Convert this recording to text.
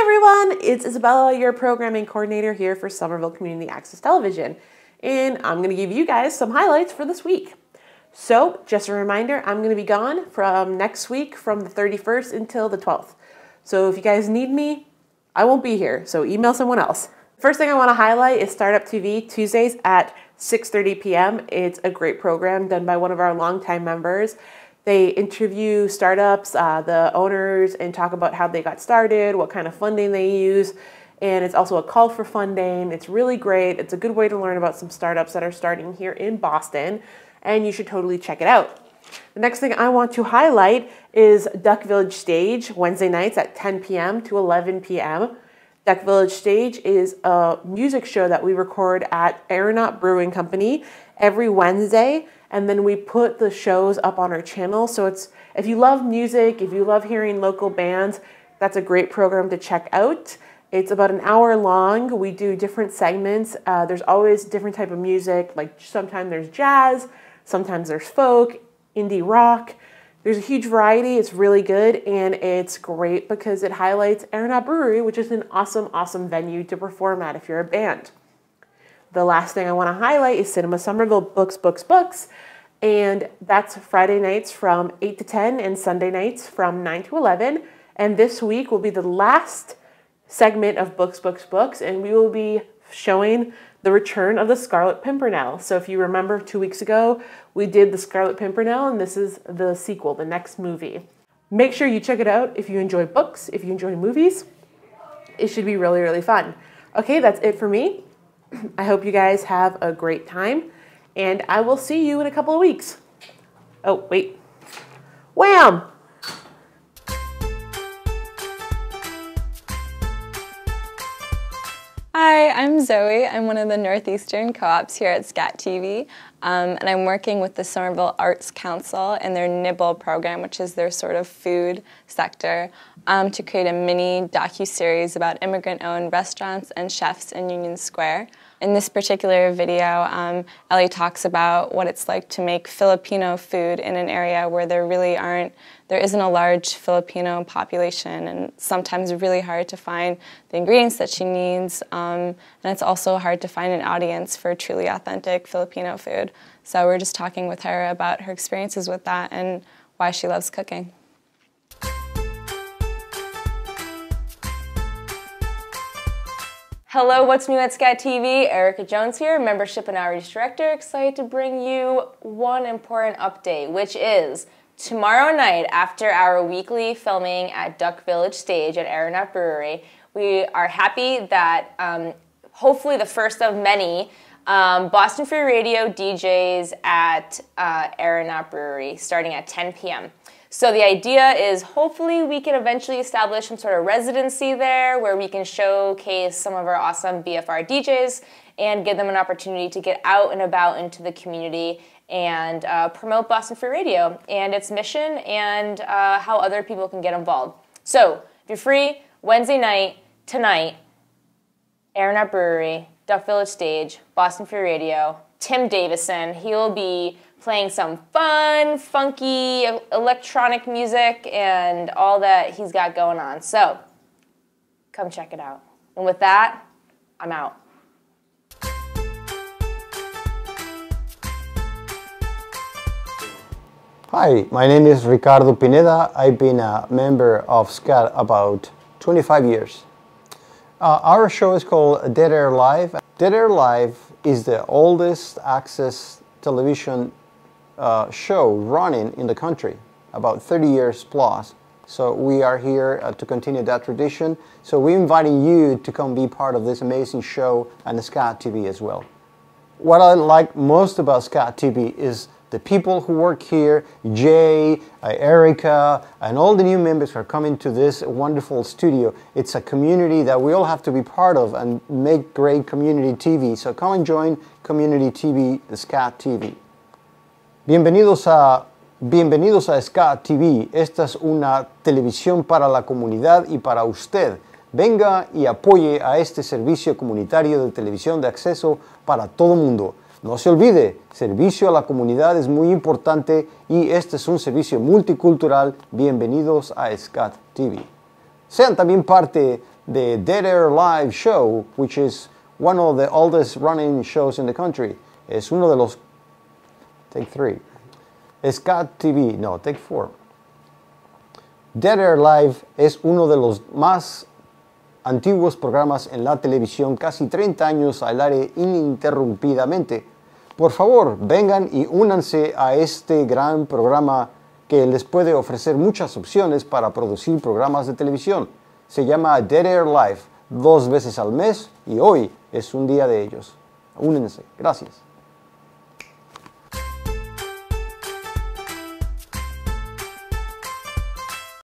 everyone, it's Isabella, your programming coordinator here for Somerville Community Access Television, and I'm going to give you guys some highlights for this week. So, just a reminder, I'm going to be gone from next week from the 31st until the 12th. So, if you guys need me, I won't be here, so email someone else. First thing I want to highlight is Startup TV Tuesdays at 6:30 p.m. It's a great program done by one of our longtime members. They interview startups, uh, the owners, and talk about how they got started, what kind of funding they use. And it's also a call for funding. It's really great. It's a good way to learn about some startups that are starting here in Boston, and you should totally check it out. The next thing I want to highlight is Duck Village Stage, Wednesday nights at 10 p.m. to 11 p.m. Duck Village Stage is a music show that we record at Aeronaut Brewing Company every Wednesday and then we put the shows up on our channel. So it's if you love music, if you love hearing local bands, that's a great program to check out. It's about an hour long. We do different segments. Uh, there's always different type of music. Like sometimes there's jazz, sometimes there's folk, indie rock. There's a huge variety. It's really good and it's great because it highlights Aeronaut Brewery, which is an awesome, awesome venue to perform at if you're a band. The last thing I want to highlight is Cinema Somerville Books, Books, Books. And that's Friday nights from 8 to 10 and Sunday nights from 9 to 11. And this week will be the last segment of Books, Books, Books. And we will be showing the return of the Scarlet Pimpernel. So if you remember two weeks ago, we did the Scarlet Pimpernel, and this is the sequel, the next movie. Make sure you check it out if you enjoy books, if you enjoy movies. It should be really, really fun. Okay, that's it for me. I hope you guys have a great time, and I will see you in a couple of weeks. Oh, wait. Wham! Hi, I'm Zoe. I'm one of the Northeastern co-ops here at SCAT TV, um, and I'm working with the Somerville Arts Council and their Nibble program, which is their sort of food sector, um, to create a mini docu-series about immigrant-owned restaurants and chefs in Union Square. In this particular video, um, Ellie talks about what it's like to make Filipino food in an area where there really aren't, there isn't a large Filipino population, and sometimes really hard to find the ingredients that she needs. Um, and it's also hard to find an audience for truly authentic Filipino food. So we're just talking with her about her experiences with that and why she loves cooking. Hello, what's new at Scat TV? Erica Jones here, Membership and Outreach Director, excited to bring you one important update, which is tomorrow night after our weekly filming at Duck Village Stage at Aeronaut Brewery, we are happy that um, hopefully the first of many um, Boston Free Radio DJs at uh, Aeronaut Brewery starting at 10 p.m. So the idea is hopefully we can eventually establish some sort of residency there where we can showcase some of our awesome BFR DJs and give them an opportunity to get out and about into the community and uh, promote Boston Free Radio and its mission and uh, how other people can get involved. So if you're free, Wednesday night, tonight, Aeronaut Brewery, Duck Village Stage, Boston Free Radio, Tim Davison. He'll be playing some fun, funky electronic music and all that he's got going on. So come check it out. And with that, I'm out. Hi, my name is Ricardo Pineda. I've been a member of SCAT about 25 years. Uh, our show is called Dead Air Live. Dead Air Live is the oldest access television uh, show running in the country, about 30 years plus. So we are here uh, to continue that tradition. So we're inviting you to come be part of this amazing show and SCAT TV as well. What I like most about SCAT TV is the people who work here, Jay, uh, Erica, and all the new members who are coming to this wonderful studio. It's a community that we all have to be part of and make great community TV. So come and join Community TV, SCAT TV. Bienvenidos a, bienvenidos a SCAT TV. Esta es una televisión para la comunidad y para usted. Venga y apoye a este servicio comunitario de televisión de acceso para todo el mundo. No se olvide, servicio a la comunidad es muy importante y este es un servicio multicultural. Bienvenidos a SCAT TV. Sean también parte the Dead Air Live show, which is one of the oldest running shows in the country. Es uno de los. Take three. Scat TV, no, take four. Dead Air Live es uno de los más antiguos programas en la televisión, casi 30 años al aire ininterrumpidamente. Por favor, vengan y únanse a este gran programa que les puede ofrecer muchas opciones para producir programas de televisión. Se llama Dead Air Live, dos veces al mes y hoy es un día de ellos. Únense. Gracias.